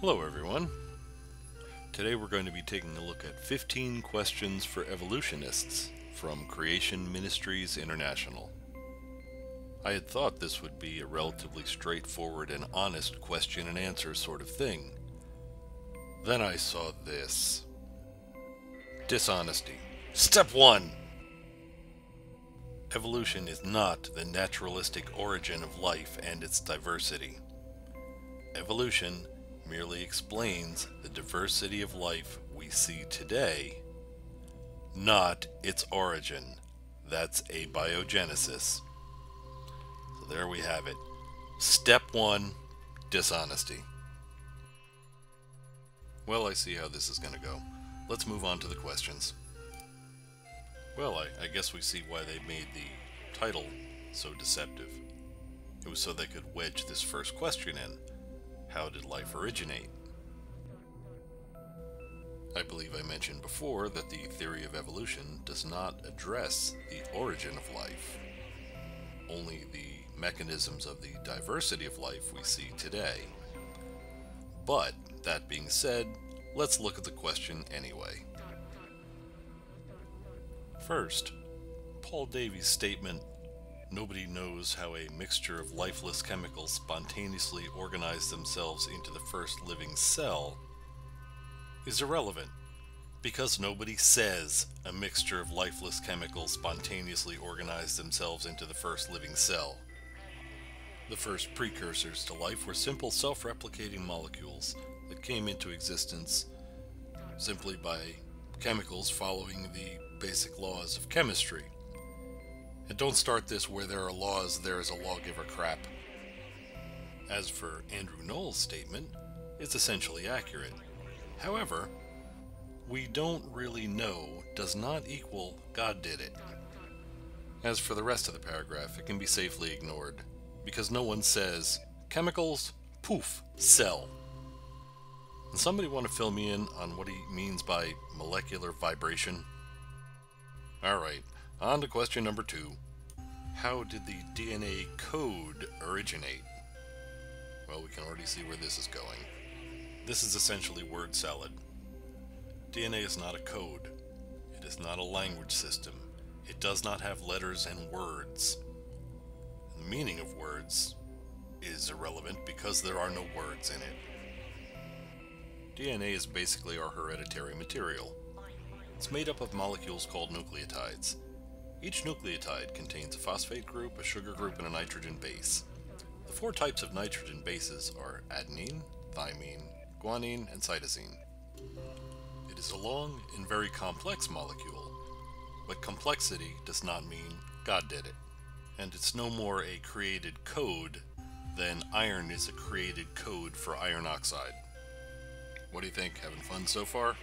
Hello, everyone. Today we're going to be taking a look at 15 questions for evolutionists from Creation Ministries International. I had thought this would be a relatively straightforward and honest question and answer sort of thing. Then I saw this. Dishonesty. Step 1 Evolution is not the naturalistic origin of life and its diversity. Evolution merely explains the diversity of life we see today, not its origin. That's abiogenesis. So there we have it. Step one dishonesty. Well, I see how this is going to go. Let's move on to the questions. Well, I, I guess we see why they made the title so deceptive. It was so they could wedge this first question in how did life originate? I believe I mentioned before that the theory of evolution does not address the origin of life, only the mechanisms of the diversity of life we see today. But, that being said, let's look at the question anyway. First, Paul Davies' statement Nobody knows how a mixture of lifeless chemicals spontaneously organized themselves into the first living cell is irrelevant because nobody says a mixture of lifeless chemicals spontaneously organized themselves into the first living cell. The first precursors to life were simple self-replicating molecules that came into existence simply by chemicals following the basic laws of chemistry. And don't start this where there are laws, there is a lawgiver crap. As for Andrew Knowles' statement, it's essentially accurate. However, we don't really know does not equal God did it. As for the rest of the paragraph, it can be safely ignored, because no one says, chemicals, poof, cell. And somebody want to fill me in on what he means by molecular vibration? Alright, on to question number two. How did the DNA code originate? Well, we can already see where this is going. This is essentially word salad. DNA is not a code. It is not a language system. It does not have letters and words. The meaning of words is irrelevant because there are no words in it. DNA is basically our hereditary material. It's made up of molecules called nucleotides. Each nucleotide contains a phosphate group, a sugar group, and a nitrogen base. The four types of nitrogen bases are adenine, thymine, guanine, and cytosine. It is a long and very complex molecule, but complexity does not mean God did it. And it's no more a created code than iron is a created code for iron oxide. What do you think? Having fun so far?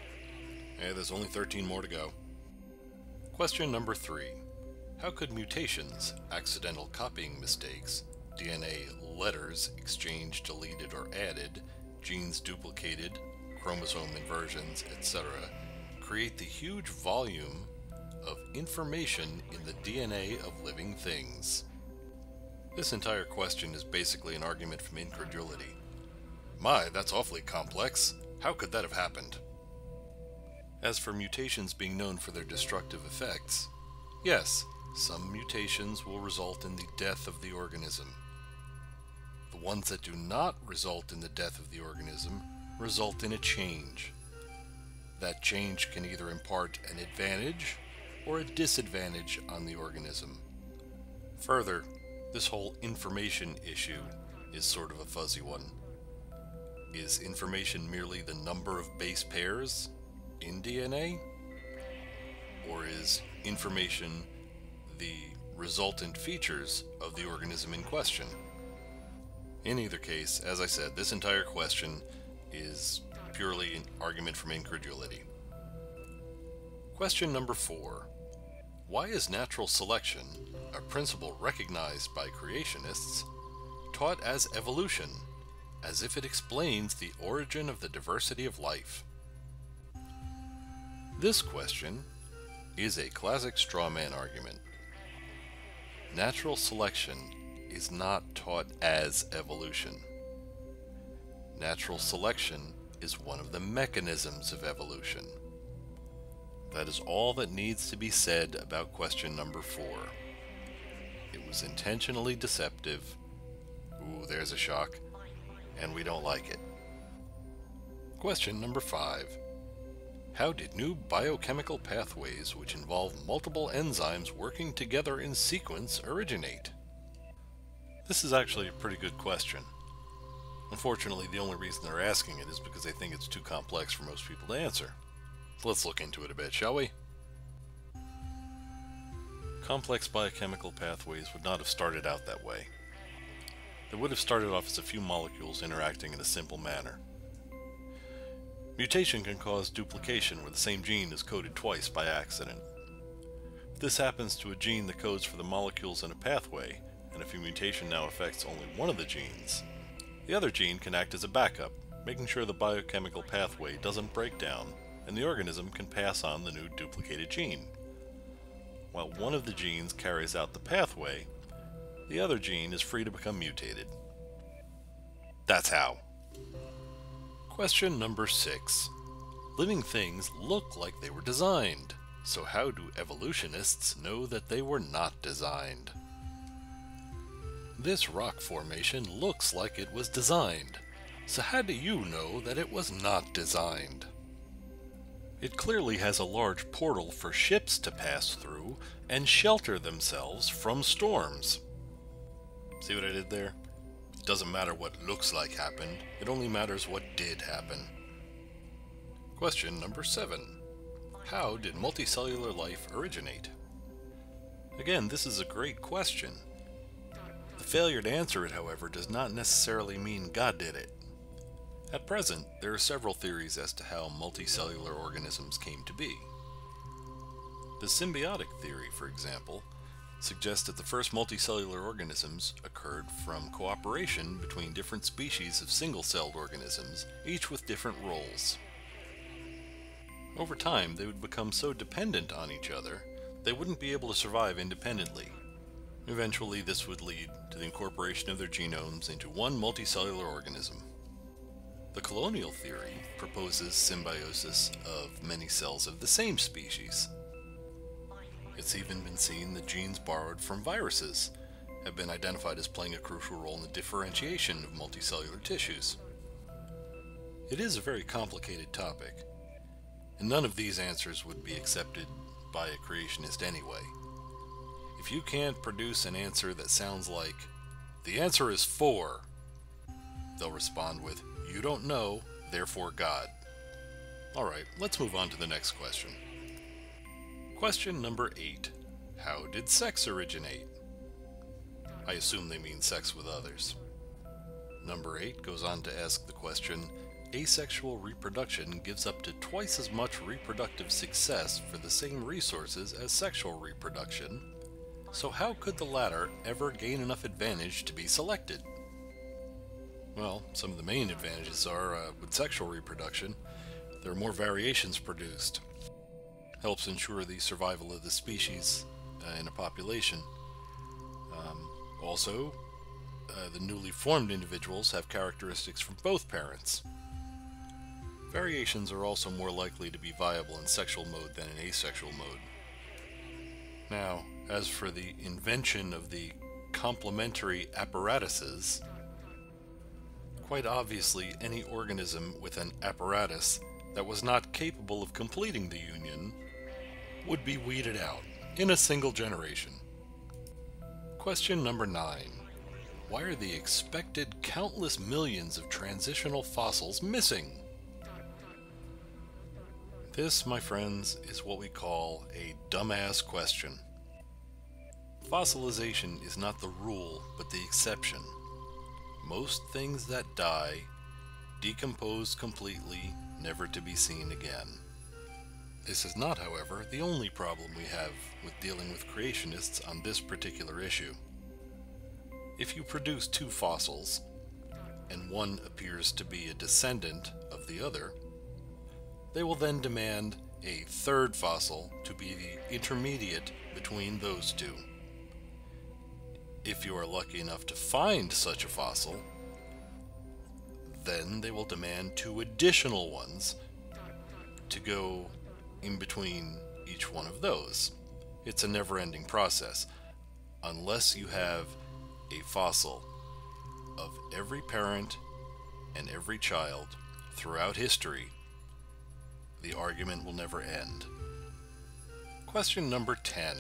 Hey, there's only 13 more to go. Question number 3. How could mutations, accidental copying mistakes, DNA letters exchanged, deleted, or added, genes duplicated, chromosome inversions, etc., create the huge volume of information in the DNA of living things? This entire question is basically an argument from incredulity. My, that's awfully complex. How could that have happened? As for mutations being known for their destructive effects, yes, some mutations will result in the death of the organism. The ones that do not result in the death of the organism result in a change. That change can either impart an advantage or a disadvantage on the organism. Further, this whole information issue is sort of a fuzzy one. Is information merely the number of base pairs in DNA? Or is information the resultant features of the organism in question. In either case, as I said, this entire question is purely an argument from incredulity. Question number four. Why is natural selection, a principle recognized by creationists, taught as evolution, as if it explains the origin of the diversity of life? This question is a classic straw man argument. Natural selection is not taught as evolution. natural selection is one of the mechanisms of evolution. That is all that needs to be said about question number four. It was intentionally deceptive. Ooh, there's a shock. And we don't like it. Question number five. How did new biochemical pathways which involve multiple enzymes working together in sequence originate? This is actually a pretty good question. Unfortunately, the only reason they're asking it is because they think it's too complex for most people to answer. So let's look into it a bit, shall we? Complex biochemical pathways would not have started out that way. They would have started off as a few molecules interacting in a simple manner. Mutation can cause duplication where the same gene is coded twice by accident. If this happens to a gene that codes for the molecules in a pathway, and if a mutation now affects only one of the genes, the other gene can act as a backup, making sure the biochemical pathway doesn't break down and the organism can pass on the new duplicated gene. While one of the genes carries out the pathway, the other gene is free to become mutated. That's how. Question number 6. Living things look like they were designed, so how do evolutionists know that they were not designed? This rock formation looks like it was designed, so how do you know that it was not designed? It clearly has a large portal for ships to pass through and shelter themselves from storms. See what I did there? Doesn't matter what looks like happened, it only matters what did happen. Question number 7. How did multicellular life originate? Again, this is a great question. The failure to answer it, however, does not necessarily mean God did it. At present, there are several theories as to how multicellular organisms came to be. The symbiotic theory, for example, suggests that the first multicellular organisms occurred from cooperation between different species of single-celled organisms, each with different roles. Over time, they would become so dependent on each other, they wouldn't be able to survive independently. Eventually, this would lead to the incorporation of their genomes into one multicellular organism. The colonial theory proposes symbiosis of many cells of the same species. It's even been seen that genes borrowed from viruses have been identified as playing a crucial role in the differentiation of multicellular tissues. It is a very complicated topic, and none of these answers would be accepted by a creationist anyway. If you can't produce an answer that sounds like, the answer is 4, they'll respond with, you don't know, therefore God. Alright, let's move on to the next question. Question number 8. How did sex originate? I assume they mean sex with others. Number 8 goes on to ask the question, asexual reproduction gives up to twice as much reproductive success for the same resources as sexual reproduction, so how could the latter ever gain enough advantage to be selected? Well, some of the main advantages are uh, with sexual reproduction, there are more variations produced. Helps ensure the survival of the species uh, in a population. Um, also, uh, the newly formed individuals have characteristics from both parents. Variations are also more likely to be viable in sexual mode than in asexual mode. Now, as for the invention of the complementary apparatuses, Quite obviously, any organism with an apparatus that was not capable of completing the union would be weeded out in a single generation. Question number 9. Why are the expected countless millions of transitional fossils missing? This, my friends, is what we call a dumbass question. Fossilization is not the rule, but the exception most things that die decompose completely, never to be seen again. This is not, however, the only problem we have with dealing with creationists on this particular issue. If you produce two fossils, and one appears to be a descendant of the other, they will then demand a third fossil to be the intermediate between those two. If you are lucky enough to find such a fossil, then they will demand two additional ones to go in between each one of those. It's a never ending process. Unless you have a fossil of every parent and every child throughout history, the argument will never end. Question number 10.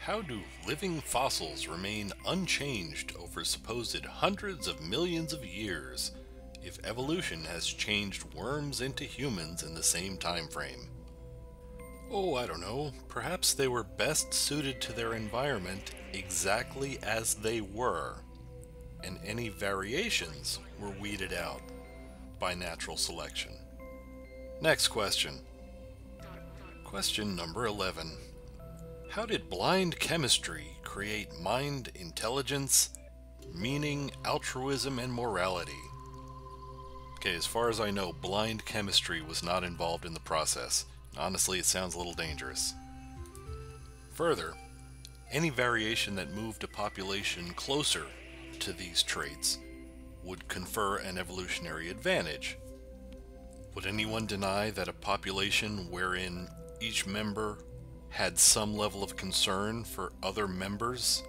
How do living fossils remain unchanged over supposed hundreds of millions of years if evolution has changed worms into humans in the same time frame? Oh, I don't know. Perhaps they were best suited to their environment exactly as they were, and any variations were weeded out by natural selection. Next question. Question number 11. How did blind chemistry create mind intelligence, meaning, altruism, and morality? Okay, as far as I know, blind chemistry was not involved in the process. Honestly, it sounds a little dangerous. Further, any variation that moved a population closer to these traits would confer an evolutionary advantage. Would anyone deny that a population wherein each member had some level of concern for other members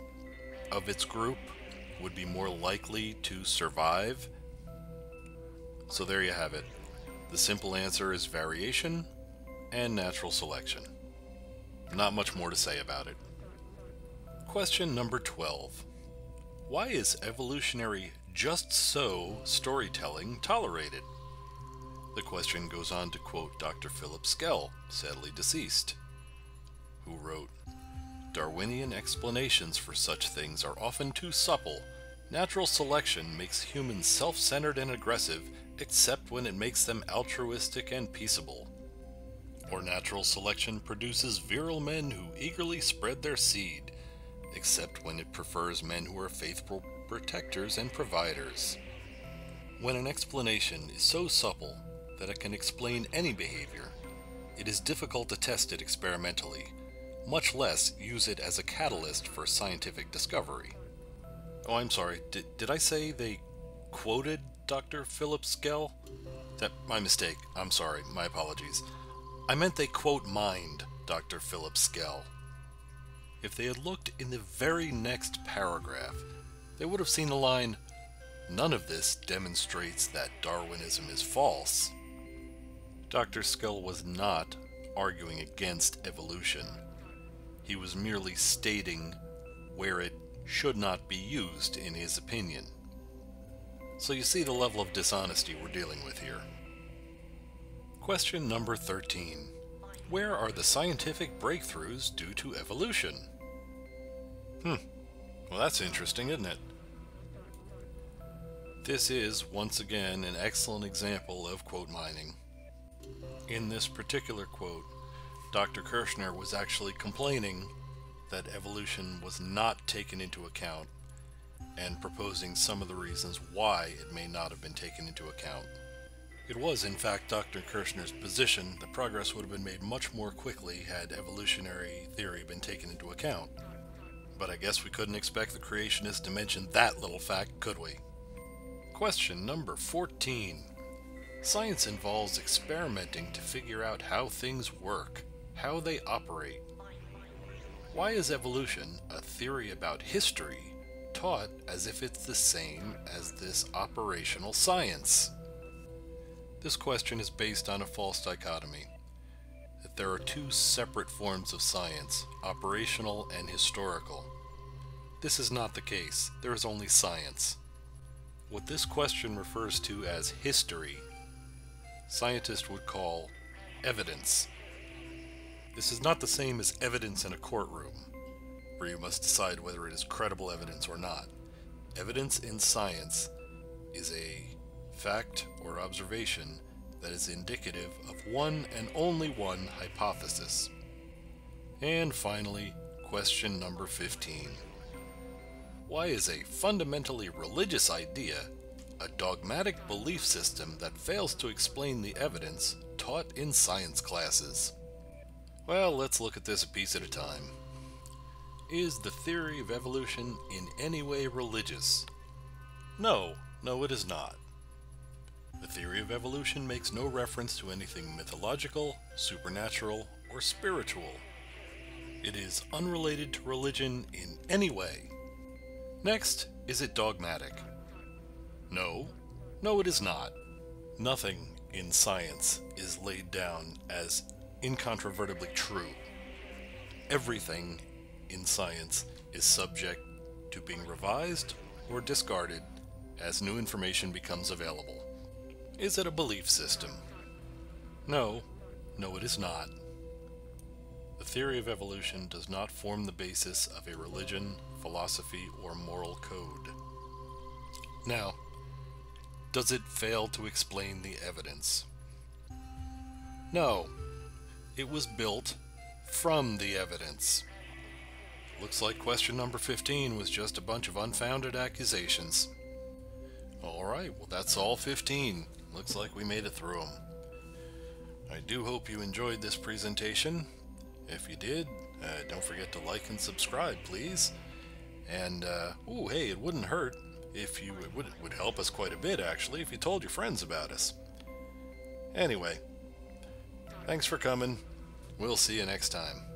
of its group would be more likely to survive? So there you have it. The simple answer is variation and natural selection. Not much more to say about it. Question number 12. Why is evolutionary just so storytelling tolerated? The question goes on to quote Dr. Philip Skell, sadly deceased, who wrote, Darwinian explanations for such things are often too supple. Natural selection makes humans self-centered and aggressive, except when it makes them altruistic and peaceable or natural selection produces virile men who eagerly spread their seed, except when it prefers men who are faithful protectors and providers. When an explanation is so supple that it can explain any behavior, it is difficult to test it experimentally, much less use it as a catalyst for scientific discovery. Oh, I'm sorry, did, did I say they quoted Dr. Philip Skell? That my mistake. I'm sorry. My apologies. I meant they quote mined Dr. Philip Skell. If they had looked in the very next paragraph, they would have seen the line, None of this demonstrates that Darwinism is false. Dr. Skell was not arguing against evolution. He was merely stating where it should not be used in his opinion. So you see the level of dishonesty we're dealing with here. Question number 13. Where are the scientific breakthroughs due to evolution? Hmm. Well, that's interesting, isn't it? This is, once again, an excellent example of quote mining. In this particular quote, Dr. Kirschner was actually complaining that evolution was not taken into account and proposing some of the reasons why it may not have been taken into account. It was, in fact, Dr. Kirschner's position that progress would have been made much more quickly had evolutionary theory been taken into account. But I guess we couldn't expect the creationists to mention that little fact, could we? Question number 14. Science involves experimenting to figure out how things work, how they operate. Why is evolution, a theory about history, taught as if it's the same as this operational science? This question is based on a false dichotomy that there are two separate forms of science, operational and historical. This is not the case. There is only science. What this question refers to as history, scientists would call evidence. This is not the same as evidence in a courtroom, where you must decide whether it is credible evidence or not. Evidence in science is a fact or observation that is indicative of one and only one hypothesis. And finally, question number 15. Why is a fundamentally religious idea a dogmatic belief system that fails to explain the evidence taught in science classes? Well, let's look at this a piece at a time. Is the theory of evolution in any way religious? No, no, it is not. The theory of evolution makes no reference to anything mythological, supernatural, or spiritual. It is unrelated to religion in any way. Next, is it dogmatic? No, no, it is not. Nothing in science is laid down as incontrovertibly true. Everything in science is subject to being revised or discarded as new information becomes available. Is it a belief system? No, no, it is not. The theory of evolution does not form the basis of a religion, philosophy, or moral code. Now, does it fail to explain the evidence? No, it was built from the evidence. Looks like question number 15 was just a bunch of unfounded accusations. Alright, well that's all 15. Looks like we made it through them. I do hope you enjoyed this presentation. If you did, uh, don't forget to like and subscribe, please. And, uh, oh, hey, it wouldn't hurt if you, it would, it would help us quite a bit, actually, if you told your friends about us. Anyway, thanks for coming. We'll see you next time.